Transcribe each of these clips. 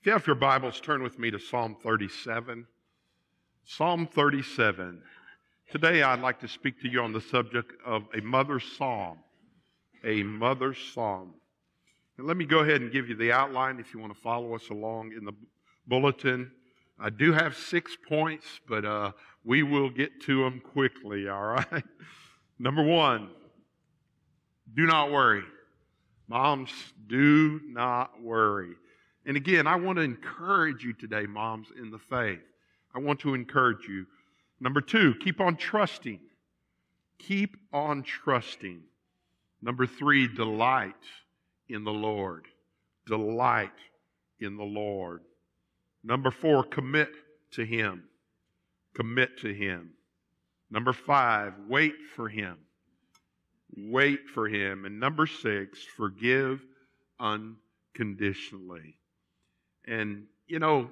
If you have your Bibles, turn with me to Psalm 37. Psalm 37. Today, I'd like to speak to you on the subject of a mother's psalm. A mother's psalm. And let me go ahead and give you the outline if you want to follow us along in the bulletin. I do have six points, but uh, we will get to them quickly, all right? Number one, do not worry. Moms, do not worry. And again, I want to encourage you today, moms, in the faith. I want to encourage you. Number two, keep on trusting. Keep on trusting. Number three, delight in the Lord. Delight in the Lord. Number four, commit to Him. Commit to Him. Number five, wait for Him. Wait for Him. And number six, forgive unconditionally. And, you know,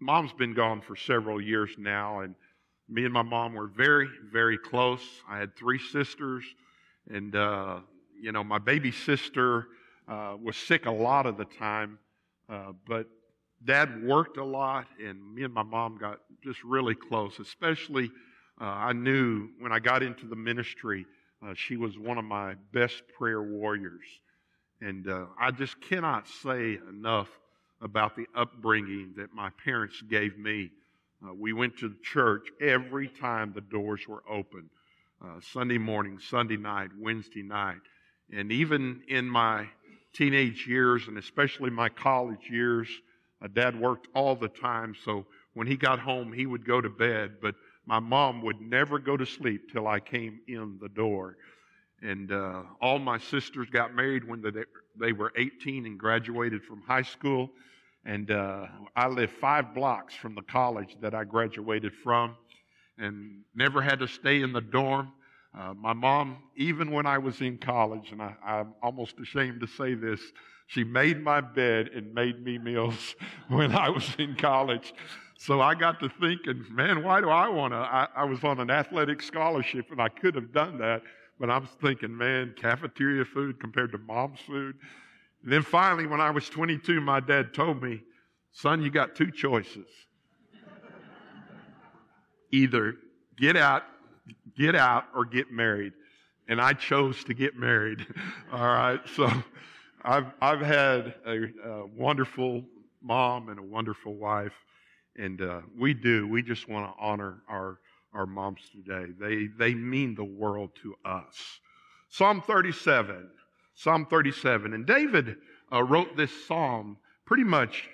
mom's been gone for several years now, and me and my mom were very, very close. I had three sisters, and, uh, you know, my baby sister uh, was sick a lot of the time, uh, but dad worked a lot, and me and my mom got just really close, especially. Uh, I knew when I got into the ministry, uh, she was one of my best prayer warriors. And uh, I just cannot say enough about the upbringing that my parents gave me. Uh, we went to church every time the doors were open uh, Sunday morning, Sunday night, Wednesday night. And even in my teenage years, and especially my college years, uh, Dad worked all the time. So when he got home, he would go to bed. But my mom would never go to sleep till I came in the door. And uh, all my sisters got married when they, they were 18 and graduated from high school. And uh, I lived five blocks from the college that I graduated from and never had to stay in the dorm. Uh, my mom, even when I was in college, and I, I'm almost ashamed to say this, she made my bed and made me meals when I was in college. So I got to thinking, man, why do I want to? I, I was on an athletic scholarship and I could have done that. But I was thinking, man, cafeteria food compared to mom's food. Then finally, when I was 22, my dad told me, son, you got two choices. Either get out, get out, or get married. And I chose to get married. All right. So I've, I've had a, a wonderful mom and a wonderful wife. And uh, we do. We just want to honor our, our moms today. They, they mean the world to us. Psalm 37. Psalm 37. And David uh, wrote this psalm pretty much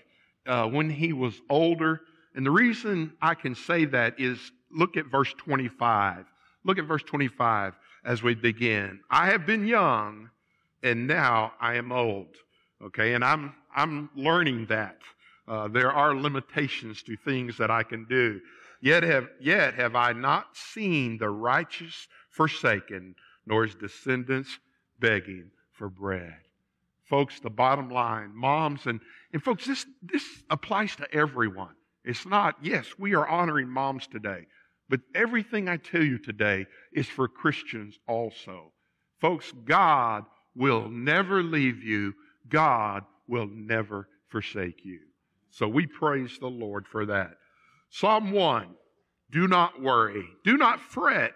uh, when he was older. And the reason I can say that is look at verse 25. Look at verse 25 as we begin. I have been young and now I am old. Okay, and I'm, I'm learning that. Uh, there are limitations to things that I can do. Yet have, yet have I not seen the righteous forsaken, nor his descendants begging for bread. Folks, the bottom line, moms, and, and folks, this, this applies to everyone. It's not, yes, we are honoring moms today, but everything I tell you today is for Christians also. Folks, God will never leave you. God will never forsake you. So we praise the Lord for that. Psalm 1 Do not worry, do not fret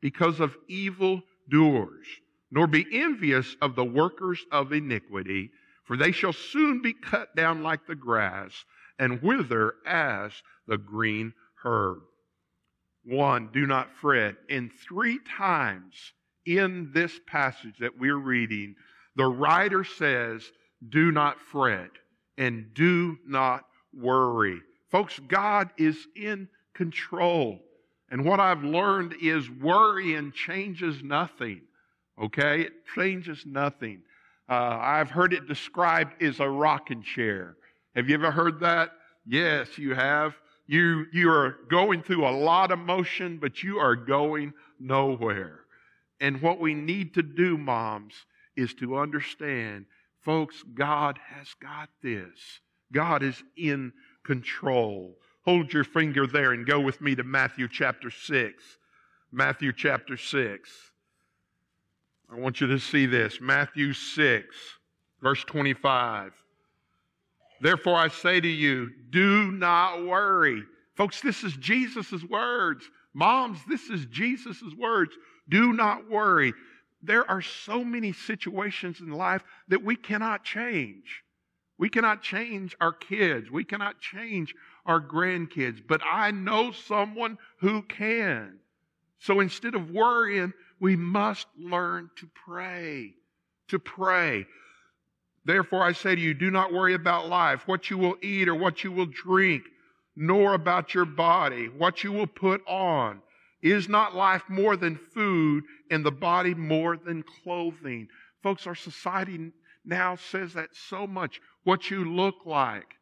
because of evil doers nor be envious of the workers of iniquity, for they shall soon be cut down like the grass and wither as the green herb. One, do not fret. In three times in this passage that we're reading, the writer says, do not fret and do not worry. Folks, God is in control. And what I've learned is worrying changes nothing. Okay? It changes nothing. Uh, I've heard it described as a rocking chair. Have you ever heard that? Yes, you have. You, you are going through a lot of motion, but you are going nowhere. And what we need to do, moms, is to understand, folks, God has got this. God is in control. Hold your finger there and go with me to Matthew chapter 6. Matthew chapter 6. I want you to see this Matthew 6, verse 25. Therefore, I say to you, do not worry. Folks, this is Jesus' words. Moms, this is Jesus' words. Do not worry. There are so many situations in life that we cannot change. We cannot change our kids. We cannot change our grandkids. But I know someone who can. So instead of worrying, we must learn to pray. To pray. Therefore, I say to you, do not worry about life, what you will eat or what you will drink, nor about your body, what you will put on. Is not life more than food and the body more than clothing? Folks, our society now says that so much. What you look like.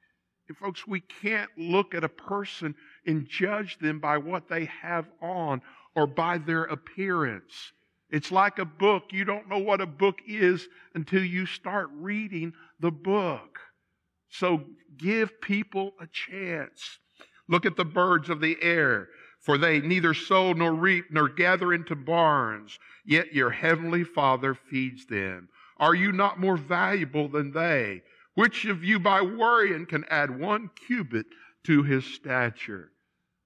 And folks, we can't look at a person and judge them by what they have on or by their appearance. It's like a book. You don't know what a book is until you start reading the book. So give people a chance. Look at the birds of the air, for they neither sow nor reap nor gather into barns, yet your heavenly Father feeds them. Are you not more valuable than they? Which of you by worrying can add one cubit to his stature?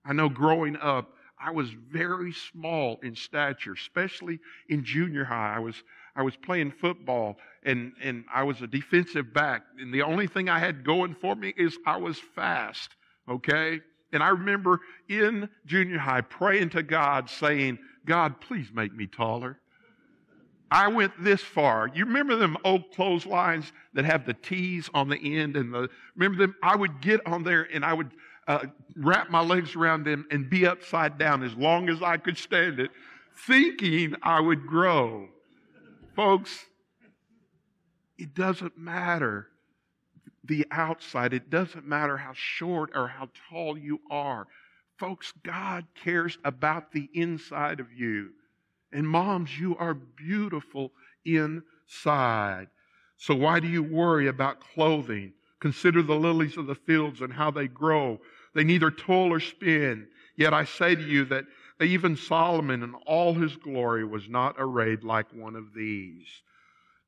I know growing up, I was very small in stature, especially in junior high. I was I was playing football and, and I was a defensive back. And the only thing I had going for me is I was fast. Okay? And I remember in junior high praying to God saying, God, please make me taller. I went this far. You remember them old clotheslines that have the T's on the end and the, remember them? I would get on there and I would uh, wrap my legs around them and be upside down as long as I could stand it, thinking I would grow. Folks, it doesn't matter the outside. It doesn't matter how short or how tall you are. Folks, God cares about the inside of you. And moms, you are beautiful inside. So why do you worry about clothing? Consider the lilies of the fields and how they grow. They neither toil or spin. Yet I say to you that even Solomon in all his glory was not arrayed like one of these.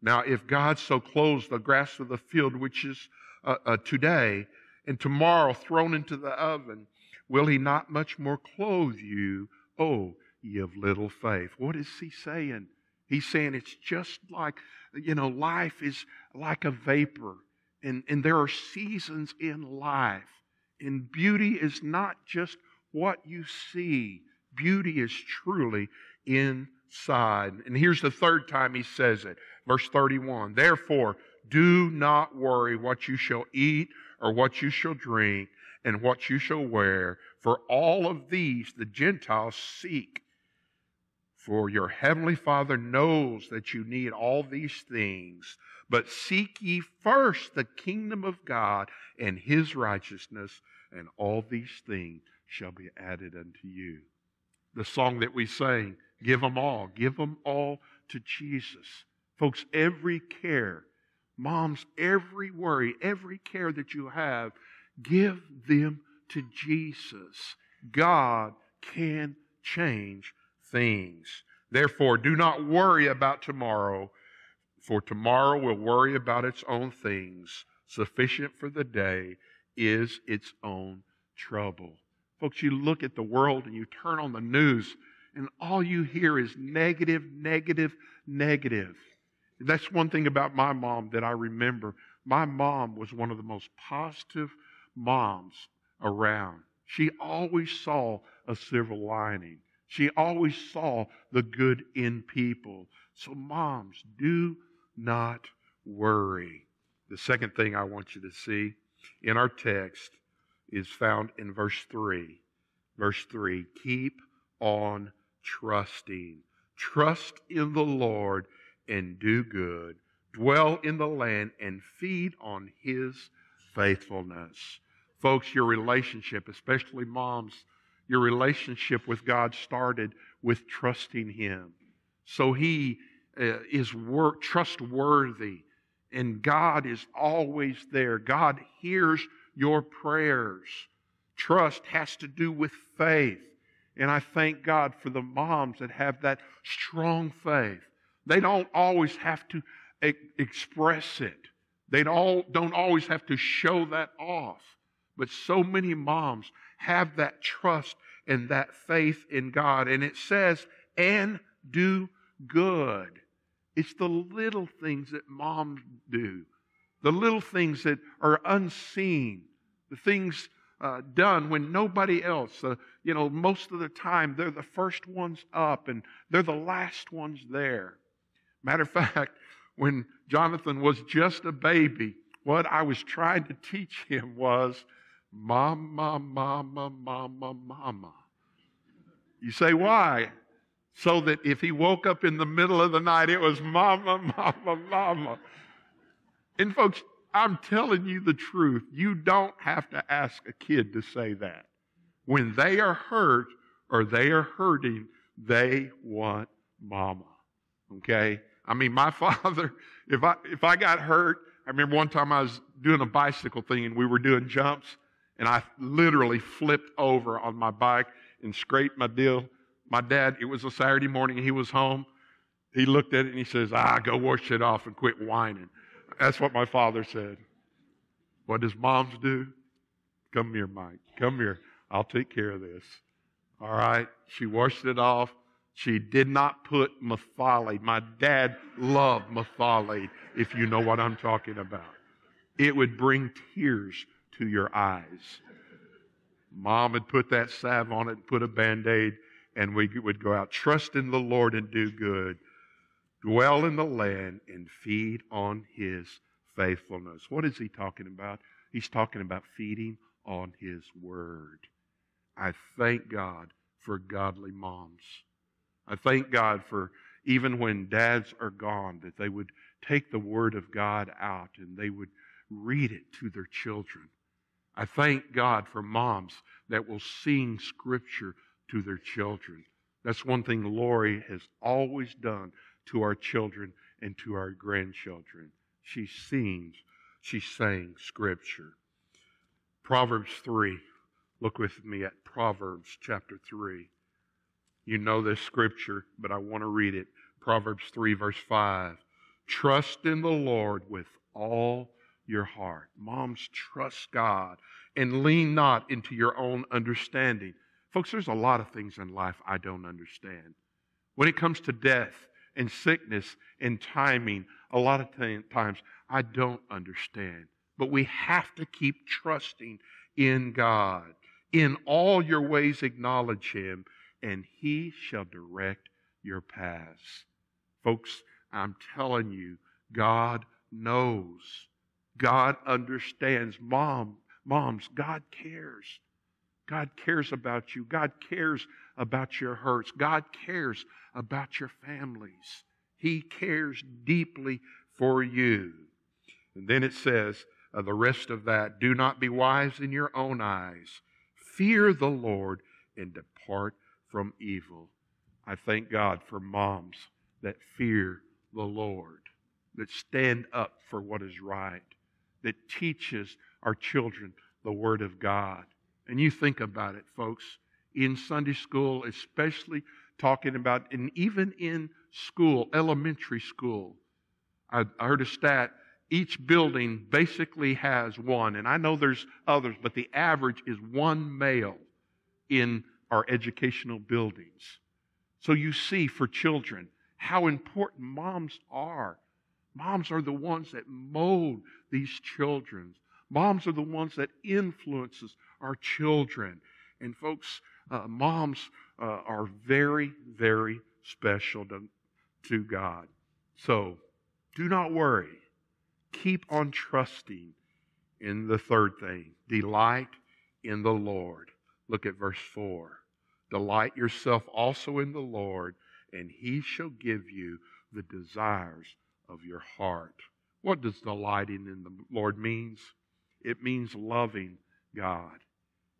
Now, if God so clothes the grass of the field, which is uh, uh, today and tomorrow thrown into the oven, will he not much more clothe you, oh, ye of little faith? What is he saying? He's saying it's just like, you know, life is like a vapor, and, and there are seasons in life. And beauty is not just what you see, beauty is truly inside. And here's the third time he says it. Verse 31 Therefore, do not worry what you shall eat or what you shall drink and what you shall wear, for all of these the Gentiles seek. For your heavenly Father knows that you need all these things. But seek ye first the kingdom of God and his righteousness, and all these things shall be added unto you. The song that we sang, give them all, give them all to Jesus. Folks, every care, moms, every worry, every care that you have, give them to Jesus. God can change things. Therefore, do not worry about tomorrow, for tomorrow will worry about its own things. Sufficient for the day is its own trouble. Folks, you look at the world and you turn on the news, and all you hear is negative, negative, negative. That's one thing about my mom that I remember. My mom was one of the most positive moms around. She always saw a silver lining. She always saw the good in people. So, moms, do not worry. The second thing I want you to see in our text is found in verse 3. Verse 3 Keep on trusting. Trust in the Lord and do good. Dwell in the land and feed on his faithfulness. Folks, your relationship, especially moms, your relationship with God started with trusting him. So he uh, is wor- trustworthy and God is always there. God hears your prayers. Trust has to do with faith. And I thank God for the moms that have that strong faith. They don't always have to e- express it, They all don't always have to show that off. But so many moms have that trust and that faith in God. And it says, and do good. It's the little things that moms do, the little things that are unseen, the things uh, done when nobody else, uh, you know, most of the time they're the first ones up and they're the last ones there. Matter of fact, when Jonathan was just a baby, what I was trying to teach him was mama, mama, mama, mama. You say, why? So that if he woke up in the middle of the night, it was mama, mama, mama. And folks, I'm telling you the truth. You don't have to ask a kid to say that. When they are hurt or they are hurting, they want mama. Okay? I mean, my father, if I, if I got hurt, I remember one time I was doing a bicycle thing and we were doing jumps and I literally flipped over on my bike and scraped my deal. My dad, it was a Saturday morning, he was home. He looked at it and he says, Ah, go wash it off and quit whining. That's what my father said. What does moms do? Come here, Mike. Come here. I'll take care of this. All right. She washed it off. She did not put metholate. My dad loved metholate, if you know what I'm talking about. It would bring tears to your eyes. Mom had put that salve on it and put a band aid, and we would go out. Trust in the Lord and do good dwell in the land and feed on his faithfulness. What is he talking about? He's talking about feeding on his word. I thank God for godly moms. I thank God for even when dads are gone, that they would take the word of God out and they would read it to their children. I thank God for moms that will sing scripture to their children. That's one thing Lori has always done to our children and to our grandchildren. She sings, she sang scripture. Proverbs 3. Look with me at Proverbs chapter 3. You know this scripture, but I want to read it. Proverbs 3, verse 5. Trust in the Lord with all your heart. Moms, trust God and lean not into your own understanding. Folks, there's a lot of things in life I don't understand. When it comes to death, and sickness and timing, a lot of times I don't understand. But we have to keep trusting in God. In all your ways, acknowledge Him, and He shall direct your paths. Folks, I'm telling you, God knows. God understands. Mom, moms, God cares. God cares about you. God cares about your hurts. God cares about your families. He cares deeply for you. And then it says, uh, the rest of that, do not be wise in your own eyes. Fear the Lord and depart from evil. I thank God for moms that fear the Lord, that stand up for what is right, that teaches our children the Word of God. And you think about it, folks, in Sunday school, especially talking about, and even in school, elementary school, I, I heard a stat each building basically has one, and I know there's others, but the average is one male in our educational buildings. So you see for children how important moms are. Moms are the ones that mold these children. Moms are the ones that influences our children. And folks, uh, moms uh, are very, very special to, to God. So do not worry. Keep on trusting in the third thing delight in the Lord. Look at verse 4. Delight yourself also in the Lord, and he shall give you the desires of your heart. What does delighting in the Lord means? It means loving God.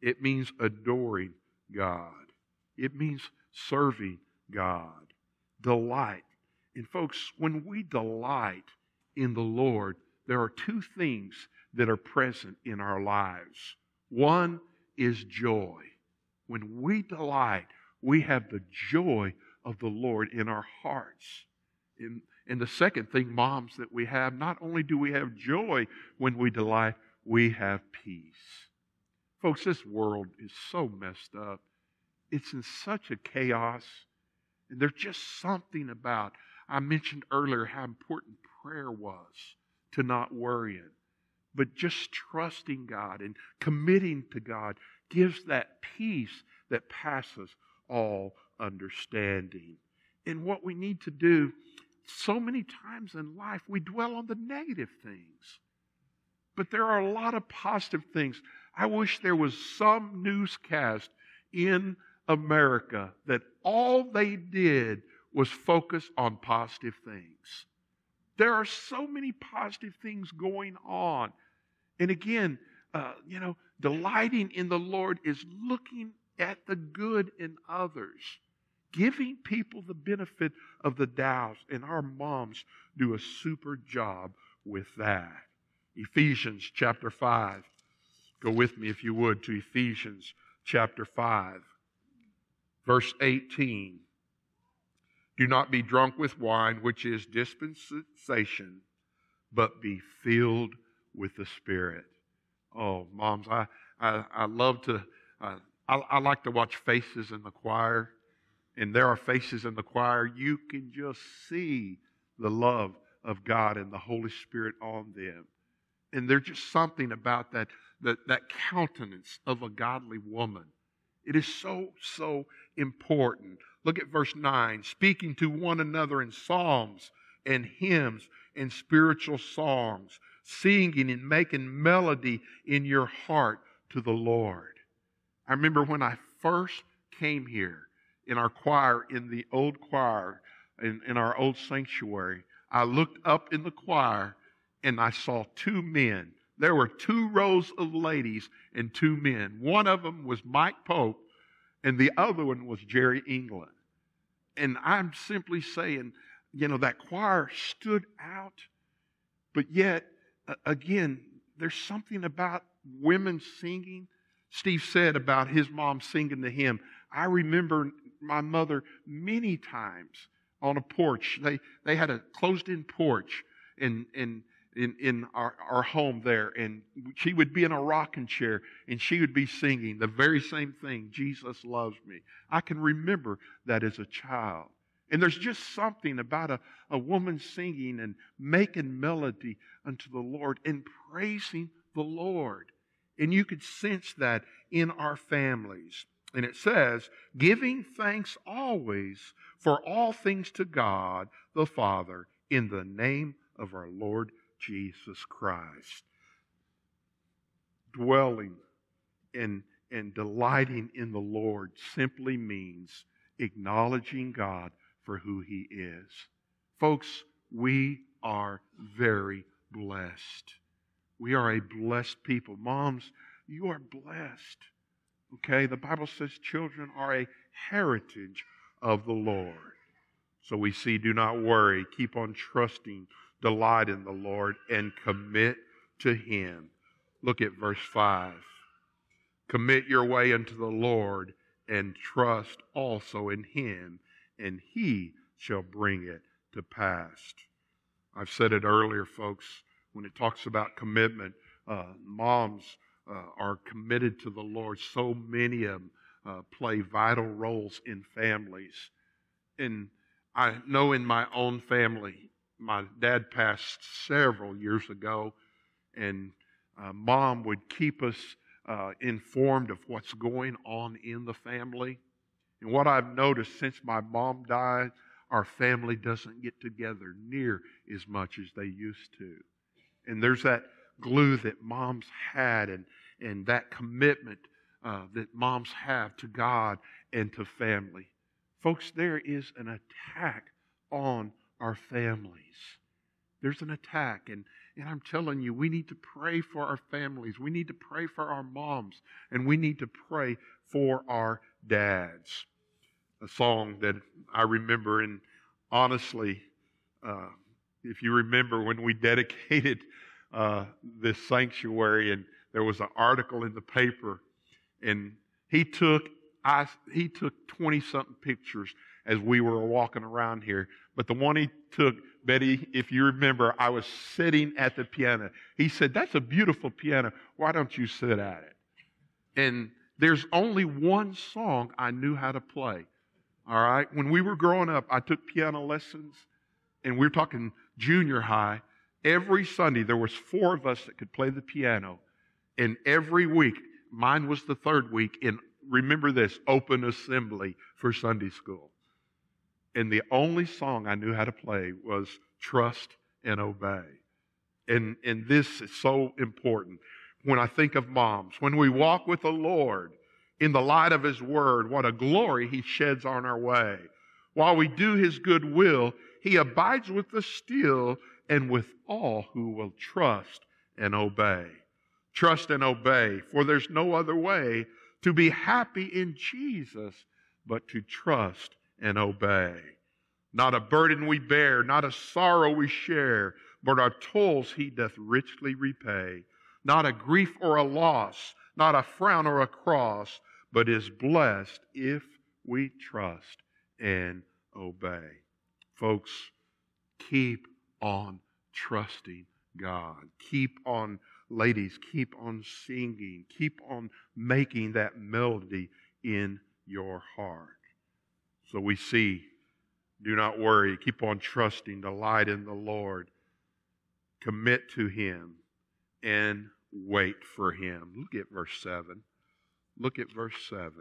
It means adoring God. It means serving God. Delight. And folks, when we delight in the Lord, there are two things that are present in our lives. One is joy. When we delight, we have the joy of the Lord in our hearts. And, And the second thing, moms, that we have, not only do we have joy when we delight, we have peace. Folks, this world is so messed up. It's in such a chaos. And there's just something about, I mentioned earlier how important prayer was to not worrying. But just trusting God and committing to God gives that peace that passes all understanding. And what we need to do, so many times in life, we dwell on the negative things. But there are a lot of positive things. I wish there was some newscast in America that all they did was focus on positive things. There are so many positive things going on. And again, uh, you know, delighting in the Lord is looking at the good in others, giving people the benefit of the doubt. And our moms do a super job with that. Ephesians chapter 5. Go with me, if you would, to Ephesians chapter 5, verse 18. Do not be drunk with wine, which is dispensation, but be filled with the Spirit. Oh, moms, I, I, I love to, uh, I, I like to watch faces in the choir. And there are faces in the choir. You can just see the love of God and the Holy Spirit on them. And there's just something about that, that, that countenance of a godly woman. It is so, so important. Look at verse 9 speaking to one another in psalms and hymns and spiritual songs, singing and making melody in your heart to the Lord. I remember when I first came here in our choir, in the old choir, in, in our old sanctuary, I looked up in the choir and I saw two men. There were two rows of ladies and two men. One of them was Mike Pope, and the other one was Jerry England. And I'm simply saying, you know, that choir stood out, but yet, again, there's something about women singing. Steve said about his mom singing to him. I remember my mother many times on a porch. They, they had a closed in porch, and, and in, in our, our home there, and she would be in a rocking chair and she would be singing the very same thing Jesus loves me. I can remember that as a child. And there's just something about a, a woman singing and making melody unto the Lord and praising the Lord. And you could sense that in our families. And it says, giving thanks always for all things to God the Father in the name of our Lord Jesus Christ. Dwelling and, and delighting in the Lord simply means acknowledging God for who He is. Folks, we are very blessed. We are a blessed people. Moms, you are blessed. Okay? The Bible says children are a heritage of the Lord. So we see, do not worry. Keep on trusting delight in the Lord and commit to Him. Look at verse 5. Commit your way unto the Lord and trust also in Him, and He shall bring it to pass. I've said it earlier, folks, when it talks about commitment, uh, moms uh, are committed to the Lord. So many of them uh, play vital roles in families. And I know in my own family, my dad passed several years ago, and uh, mom would keep us uh, informed of what's going on in the family. And what I've noticed since my mom died, our family doesn't get together near as much as they used to. And there's that glue that moms had and, and that commitment uh, that moms have to God and to family. Folks, there is an attack on our families. There's an attack, and, and I'm telling you, we need to pray for our families. We need to pray for our moms, and we need to pray for our dads. A song that I remember, and honestly, uh, if you remember when we dedicated uh, this sanctuary, and there was an article in the paper, and he took I, he took 20 something pictures as we were walking around here. But the one he took Betty, if you remember, I was sitting at the piano. He said, That's a beautiful piano. Why don't you sit at it? And there's only one song I knew how to play. All right. When we were growing up, I took piano lessons, and we are talking junior high. Every Sunday, there was four of us that could play the piano. And every week, mine was the third week in, remember this, open assembly for Sunday school. And the only song I knew how to play was Trust and Obey. And, and this is so important. When I think of moms, when we walk with the Lord in the light of His Word, what a glory He sheds on our way. While we do His good will, He abides with us still and with all who will trust and obey. Trust and obey, for there's no other way to be happy in Jesus but to trust and obey. Not a burden we bear, not a sorrow we share, but our toils he doth richly repay. Not a grief or a loss, not a frown or a cross, but is blessed if we trust and obey. Folks, keep on trusting God. Keep on, ladies, keep on singing. Keep on making that melody in your heart. So we see, do not worry, keep on trusting, delight in the Lord, commit to Him, and wait for Him. Look at verse 7. Look at verse 7.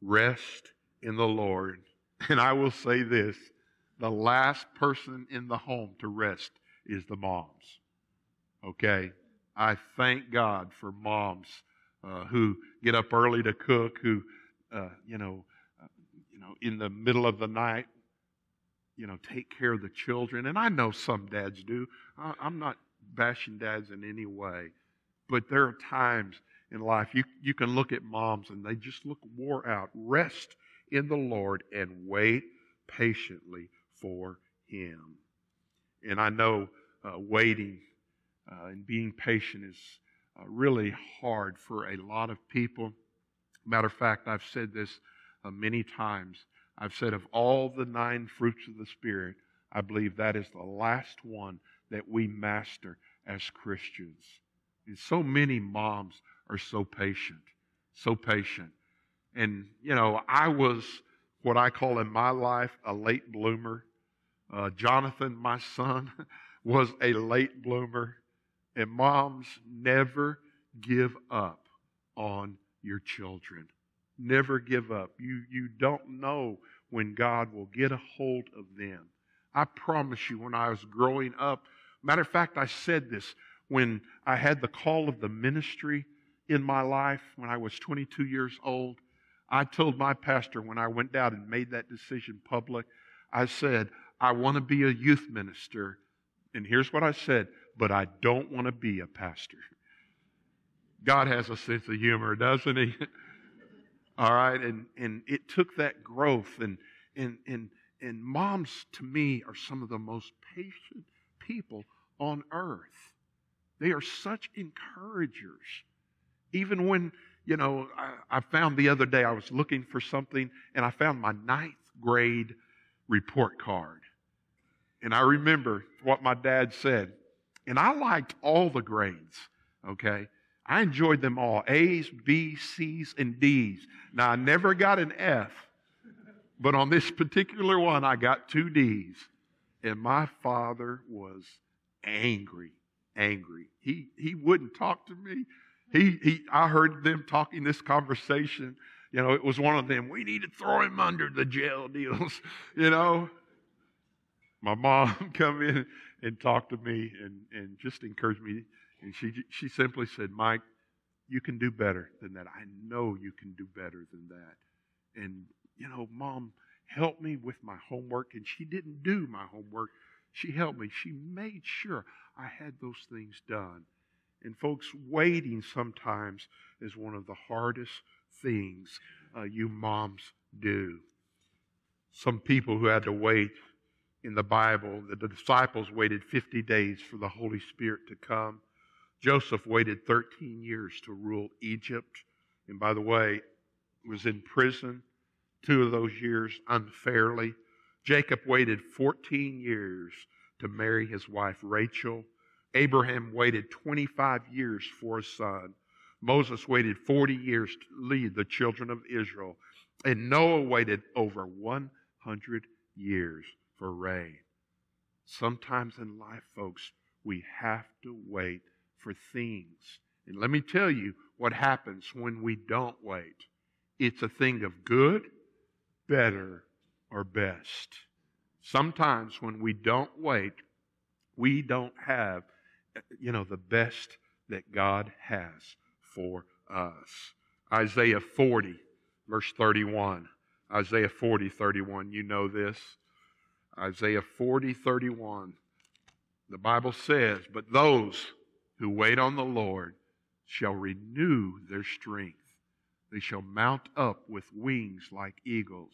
Rest in the Lord. And I will say this the last person in the home to rest is the moms. Okay? I thank God for moms uh, who get up early to cook, who, uh, you know, know, in the middle of the night, you know, take care of the children. And I know some dads do. I, I'm not bashing dads in any way. But there are times in life you, you can look at moms and they just look wore out. Rest in the Lord and wait patiently for Him. And I know uh, waiting uh, and being patient is uh, really hard for a lot of people. Matter of fact, I've said this uh, many times. I've said of all the nine fruits of the Spirit, I believe that is the last one that we master as Christians. And so many moms are so patient, so patient. And, you know, I was what I call in my life a late bloomer. Uh, Jonathan, my son, was a late bloomer. And moms never give up on your children. Never give up. You, you don't know when God will get a hold of them. I promise you, when I was growing up, matter of fact, I said this when I had the call of the ministry in my life when I was 22 years old. I told my pastor when I went down and made that decision public, I said, I want to be a youth minister. And here's what I said, but I don't want to be a pastor. God has a sense of humor, doesn't he? All right. And, and it took that growth. And, and, and, and moms, to me, are some of the most patient people on earth. They are such encouragers. Even when, you know, I, I found the other day, I was looking for something and I found my ninth grade report card. And I remember what my dad said. And I liked all the grades, okay? I enjoyed them all A's, B's, C's, and D's. Now, I never got an F, but on this particular one, I got two D's. And my father was angry, angry. He, he wouldn't talk to me. He, he, I heard them talking this conversation. You know, it was one of them, we need to throw him under the jail deals, you know. My mom come in and talk to me and, and just encourage me and she, she simply said, Mike, you can do better than that. I know you can do better than that. And, you know, mom helped me with my homework, and she didn't do my homework. She helped me. She made sure I had those things done. And, folks, waiting sometimes is one of the hardest things uh, you moms do. Some people who had to wait in the Bible, the disciples waited 50 days for the Holy Spirit to come. Joseph waited 13 years to rule Egypt. And by the way, was in prison two of those years unfairly. Jacob waited 14 years to marry his wife Rachel. Abraham waited 25 years for a son. Moses waited 40 years to lead the children of Israel. And Noah waited over 100 years for rain. Sometimes in life, folks, we have to wait for things. And let me tell you what happens when we don't wait. It's a thing of good, better, or best. Sometimes when we don't wait, we don't have, you know, the best that God has for us. Isaiah 40, verse 31. Isaiah 40, 31. You know this. Isaiah 40, 31. The Bible says, But those who wait on the Lord shall renew their strength. They shall mount up with wings like eagles.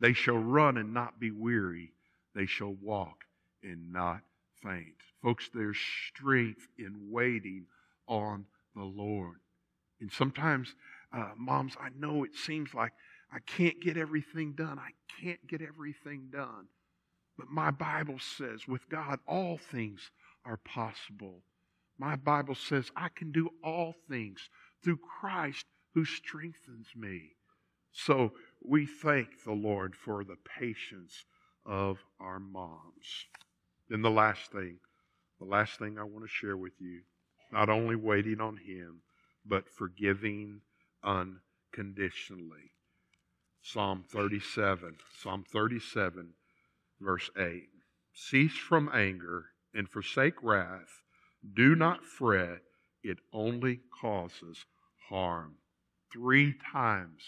They shall run and not be weary. They shall walk and not faint. Folks, there's strength in waiting on the Lord. And sometimes, uh, moms, I know it seems like I can't get everything done. I can't get everything done. But my Bible says, with God, all things are possible. My Bible says, I can do all things through Christ who strengthens me. So we thank the Lord for the patience of our moms. Then the last thing, the last thing I want to share with you, not only waiting on Him, but forgiving unconditionally. Psalm 37, Psalm 37, verse 8. Cease from anger and forsake wrath. Do not fret, it only causes harm. Three times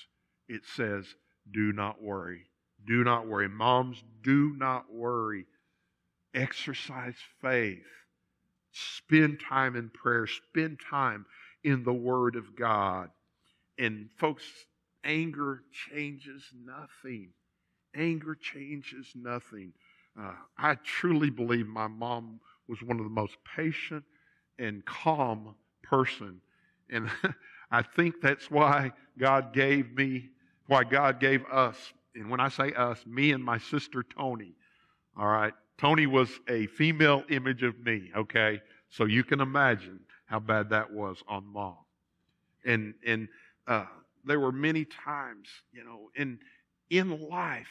it says, Do not worry. Do not worry. Moms, do not worry. Exercise faith. Spend time in prayer. Spend time in the Word of God. And folks, anger changes nothing. Anger changes nothing. Uh, I truly believe my mom was one of the most patient and calm person. And I think that's why God gave me, why God gave us, and when I say us, me and my sister Tony. All right. Tony was a female image of me, okay? So you can imagine how bad that was on mom. And, and, uh, there were many times, you know, in, in life,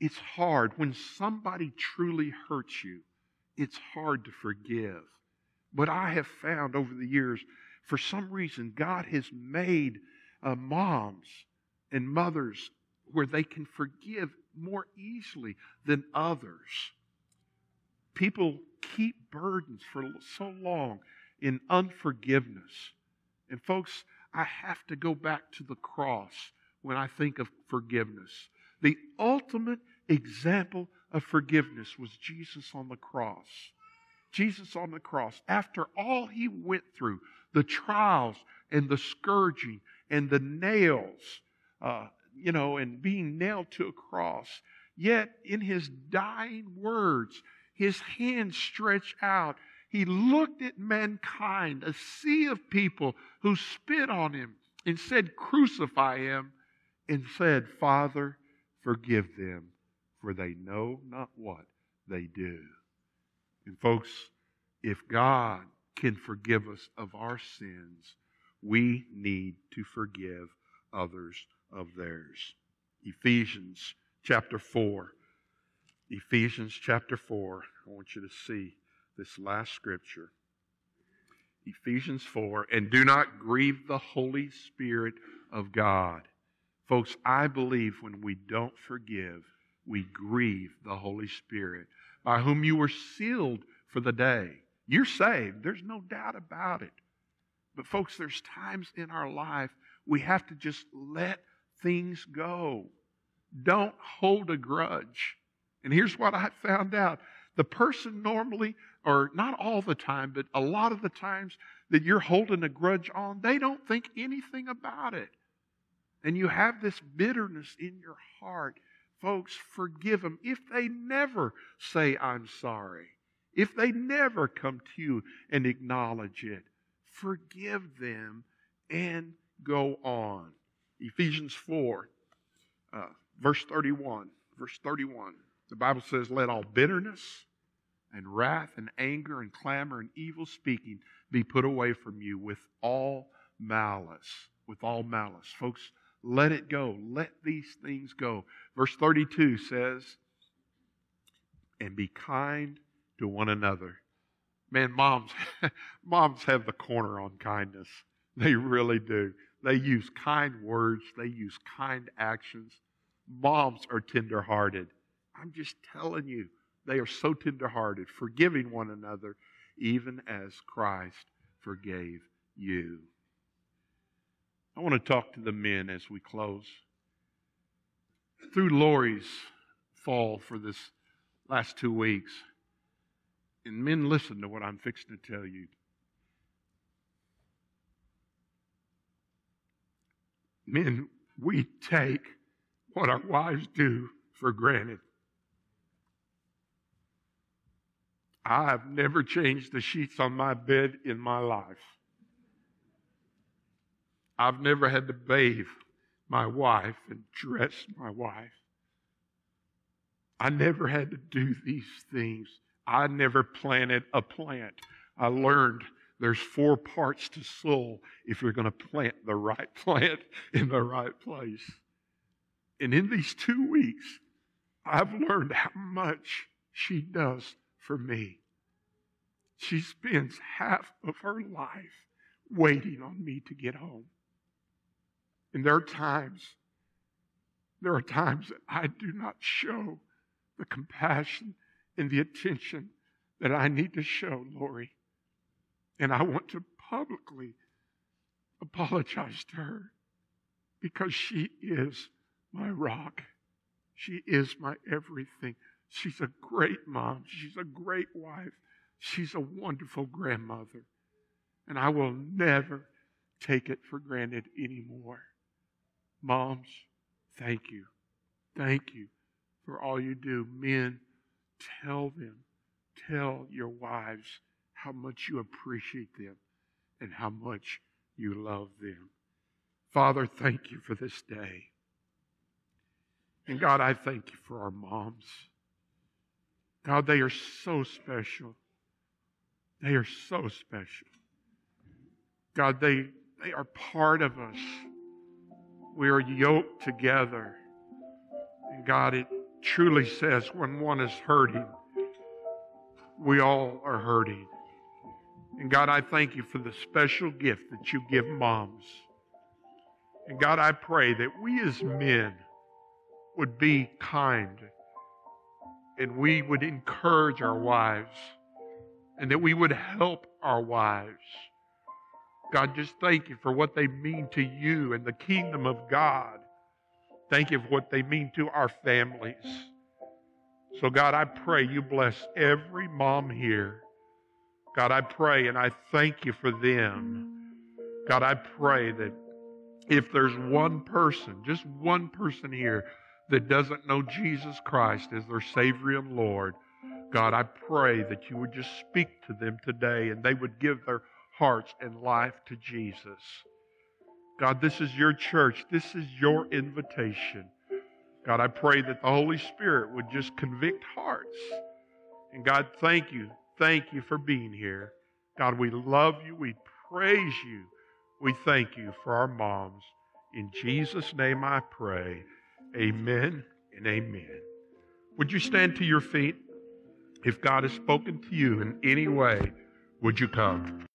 it's hard. When somebody truly hurts you, it's hard to forgive. But I have found over the years, for some reason, God has made uh, moms and mothers where they can forgive more easily than others. People keep burdens for so long in unforgiveness. And folks, I have to go back to the cross when I think of forgiveness. The ultimate example of forgiveness was Jesus on the cross. Jesus on the cross, after all he went through, the trials and the scourging and the nails, uh, you know, and being nailed to a cross, yet in his dying words, his hands stretched out. He looked at mankind, a sea of people who spit on him and said, Crucify him, and said, Father, forgive them, for they know not what they do. And folks, if God can forgive us of our sins, we need to forgive others of theirs. Ephesians chapter 4. Ephesians chapter 4. I want you to see this last scripture. Ephesians 4. And do not grieve the Holy Spirit of God. Folks, I believe when we don't forgive, we grieve the Holy Spirit, by whom you were sealed for the day. You're saved. There's no doubt about it. But, folks, there's times in our life we have to just let things go. Don't hold a grudge. And here's what I found out the person normally, or not all the time, but a lot of the times that you're holding a grudge on, they don't think anything about it. And you have this bitterness in your heart. Folks, forgive them if they never say, I'm sorry. If they never come to you and acknowledge it, forgive them and go on. Ephesians 4, uh, verse 31. Verse 31. The Bible says, let all bitterness and wrath and anger and clamor and evil speaking be put away from you with all malice. With all malice. Folks, let it go. Let these things go. Verse 32 says, and be kind to one another. Man, moms, moms have the corner on kindness. They really do. They use kind words, they use kind actions. Moms are tenderhearted. I'm just telling you, they are so tenderhearted, forgiving one another, even as Christ forgave you. I want to talk to the men as we close. Through Lori's fall for this last two weeks, and men, listen to what I'm fixing to tell you. Men, we take what our wives do for granted. I've never changed the sheets on my bed in my life. I've never had to bathe my wife and dress my wife. I never had to do these things. I never planted a plant. I learned there's four parts to soil if you're going to plant the right plant in the right place. And in these two weeks, I've learned how much she does for me. She spends half of her life waiting on me to get home. And there are times, there are times that I do not show the compassion and the attention that I need to show Lori. And I want to publicly apologize to her because she is my rock. She is my everything. She's a great mom. She's a great wife. She's a wonderful grandmother. And I will never take it for granted anymore. Moms, thank you. Thank you for all you do. Men, tell them, tell your wives how much you appreciate them and how much you love them. Father, thank you for this day. And God, I thank you for our moms. God, they are so special. They are so special. God, they, they are part of us. We are yoked together. And God, it truly says when one is hurting, we all are hurting. And God, I thank you for the special gift that you give moms. And God, I pray that we as men would be kind and we would encourage our wives and that we would help our wives. God, just thank you for what they mean to you and the kingdom of God. Thank you for what they mean to our families. So, God, I pray you bless every mom here. God, I pray and I thank you for them. God, I pray that if there's one person, just one person here that doesn't know Jesus Christ as their Savior and Lord, God, I pray that you would just speak to them today and they would give their hearts and life to Jesus. God, this is your church. This is your invitation. God, I pray that the Holy Spirit would just convict hearts. And God, thank you. Thank you for being here. God, we love you. We praise you. We thank you for our moms. In Jesus' name I pray. Amen and amen. Would you stand to your feet? If God has spoken to you in any way, would you come?